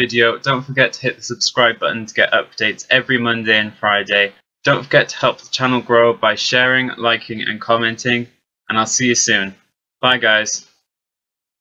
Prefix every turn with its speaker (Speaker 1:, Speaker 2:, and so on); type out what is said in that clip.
Speaker 1: video, don't forget to hit the subscribe button to get updates every Monday and Friday. Don't forget to help the channel grow by sharing, liking, and commenting. And I'll see you soon. Bye, guys.